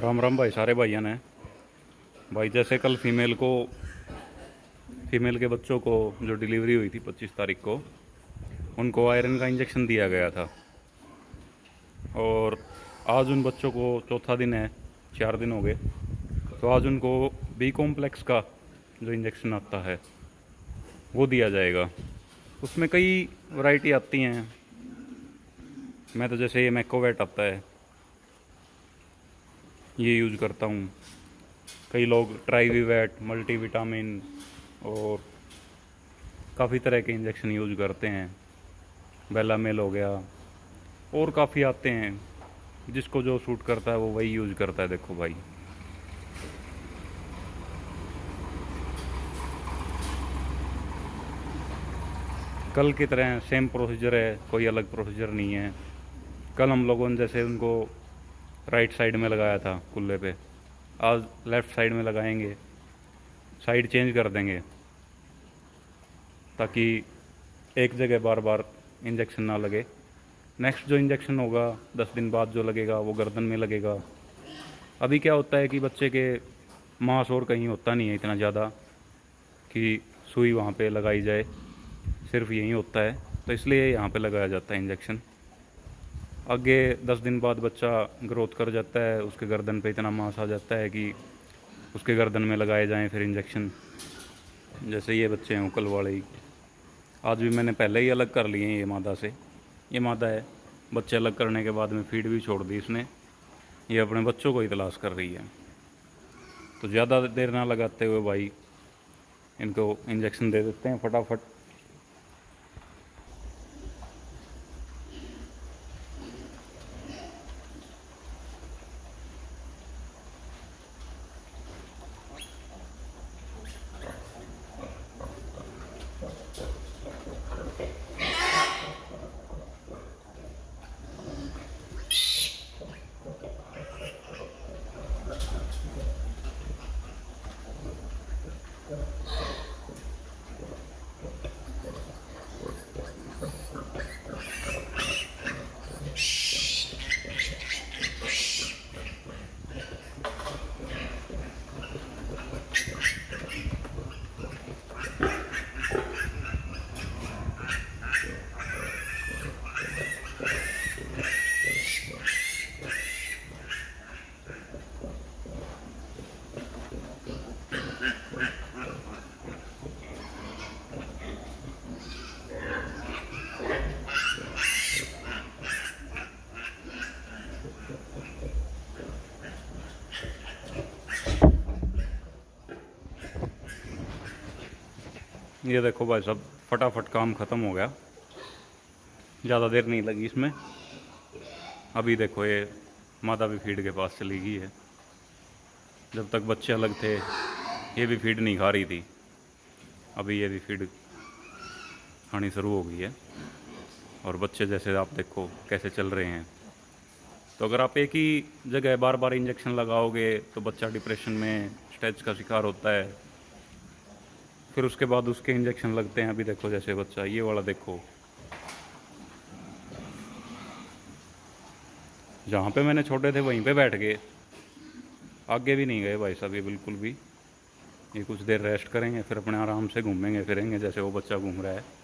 राम राम भाई, सारे भाइयों ने। भाई, जैसे कल फीमेल को फीमेल के बच्चों को जो डिलीवरी हुई थी 25 तारीख को, उनको आयरन का इंजेक्शन दिया गया था। और आज उन बच्चों को चौथा दिन है, चार दिन हो गए। तो आज उनको बी कॉम्प्लेक्स का जो इंजेक्शन आता है, वो दिया जाएगा। उसमें कई वैरायटी आती हैं। मैं तो जैसे ये मैकोवेट आता है ये यूज़ करता हूँ। कई लोग ट्राईवीवेट मल्टीविटामिन और काफ़ी तरह के इंजेक्शन यूज़ करते हैं। बेलामेल हो गया और काफ़ी आते हैं। जिसको जो सूट करता है, वो वही यूज़ करता है, देखो भाई। कल की तरह सेम प्रोसीजर है, कोई अलग प्रोसीजर नहीं है। कल हम लोगों ने जैसे उनको राइट साइड में लगाया था कुल्ले पे। आज लेफ़्ट साइड में लगाएँगे, साइड चेंज कर देंगे, ताकि एक जगह बार बार इंजेक्शन ना लगे। नेक्स्ट जो इंजेक्शन होगा, दस दिन बाद जो लगेगा, वो गर्दन में लगेगा। अभी क्या होता है कि बच्चे के मांस और कहीं होता नहीं है इतना ज़्यादा कि सुई वहाँ पे लगाई जाए, सिर्फ़ यहीं होता है। तो इसलिए यहाँ पे लगाया जाता है इंजेक्शन। आगे दस दिन बाद बच्चा ग्रोथ कर जाता है, उसके गर्दन पे इतना मांस आ जाता है कि उसके गर्दन में लगाए जाएँ फिर इंजेक्शन जैसे ये बच्चे हैं उकल वाले ही। आज भी मैंने पहले ही अलग कर लिए हैं ये मादा से। ये मादा है, बच्चे अलग करने के बाद में फ़ीड भी छोड़ दी इसने। ये अपने बच्चों को ही तलाश कर रही है। तो ज़्यादा देर ना लगाते हुए भाई, इनको इंजेक्शन दे देते हैं फटाफट। ये देखो भाई साहब, फटाफट काम ख़त्म हो गया। ज़्यादा देर नहीं लगी इसमें। अभी देखो ये माता भी फ़ीड के पास चली गई है। जब तक बच्चे अलग थे, ये भी फ़ीड नहीं खा रही थी। अभी ये भी फ़ीड खानी शुरू हो गई है। और बच्चे जैसे आप देखो कैसे चल रहे हैं। तो अगर आप एक ही जगह बार बार इंजेक्शन लगाओगे तो बच्चा डिप्रेशन में स्टेज का शिकार होता है। फिर उसके बाद उसके इंजेक्शन लगते हैं। अभी देखो जैसे बच्चा, ये वाला देखो। जहाँ पे मैंने छोटे थे, वहीं पे बैठ गए। आगे भी नहीं गए भाई साहब, ये बिल्कुल भी। ये कुछ देर रेस्ट करेंगे, फिर अपने आराम से घूमेंगे, फिरेंगे, जैसे वो बच्चा घूम रहा है।